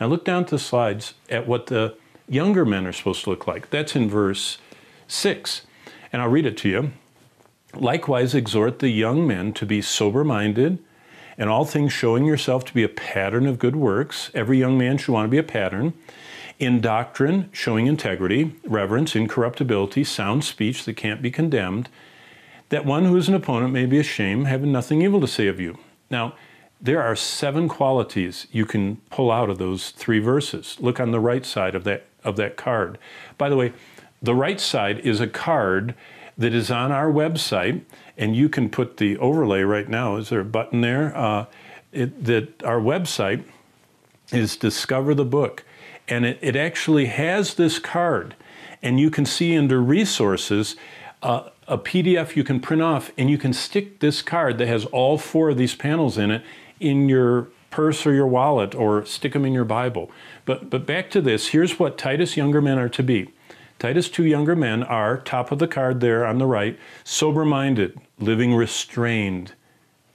Now look down to the slides at what the younger men are supposed to look like. That's in verse 6. And I'll read it to you. Likewise, exhort the young men to be sober minded, and all things showing yourself to be a pattern of good works. Every young man should want to be a pattern. In doctrine, showing integrity, reverence, incorruptibility, sound speech that can't be condemned, that one who is an opponent may be ashamed, having nothing evil to say of you. Now, there are seven qualities you can pull out of those three verses. Look on the right side of that, of that card. By the way, the right side is a card that is on our website, and you can put the overlay right now. Is there a button there? Uh, it, that our website is Discover the Book, and it, it actually has this card, and you can see under Resources uh, a PDF you can print off, and you can stick this card that has all four of these panels in it in your purse or your wallet, or stick them in your Bible. But but back to this. Here's what Titus younger men are to be. Titus 2 younger men are, top of the card there on the right, sober minded, living restrained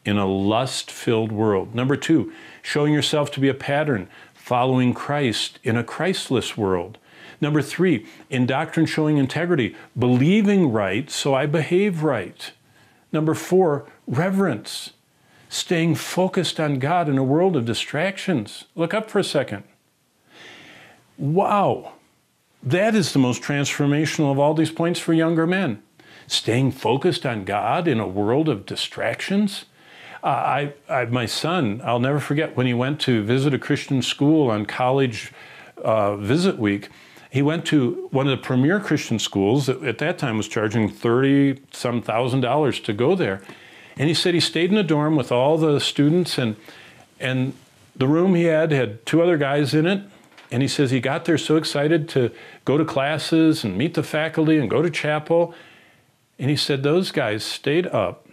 in a lust filled world. Number two, showing yourself to be a pattern, following Christ in a Christless world. Number three, in doctrine showing integrity, believing right, so I behave right. Number four, reverence, staying focused on God in a world of distractions. Look up for a second. Wow. That is the most transformational of all these points for younger men. Staying focused on God in a world of distractions. Uh, I, I, my son, I'll never forget when he went to visit a Christian school on college uh, visit week. He went to one of the premier Christian schools that at that time was charging thirty some thousand dollars to go there, and he said he stayed in a dorm with all the students and and the room he had had two other guys in it and he says he got there so excited to go to classes and meet the faculty and go to chapel. And he said those guys stayed up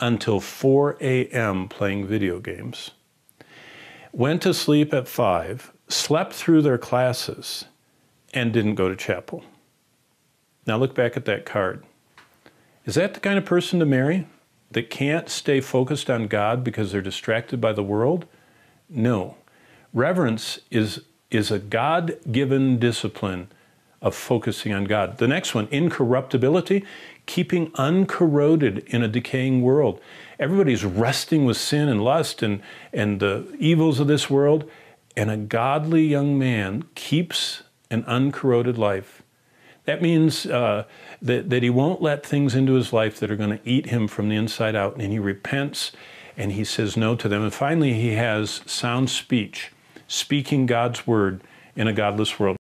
until 4 a.m. playing video games, went to sleep at 5, slept through their classes, and didn't go to chapel. Now look back at that card. Is that the kind of person to marry that can't stay focused on God because they're distracted by the world? No. Reverence is, is a God given discipline of focusing on God. The next one, incorruptibility, keeping uncorroded in a decaying world. Everybody's wrestling with sin and lust and, and the evils of this world, and a godly young man keeps an uncorroded life. That means uh, that, that he won't let things into his life that are going to eat him from the inside out, and he repents and he says no to them. And finally, he has sound speech speaking God's word in a godless world.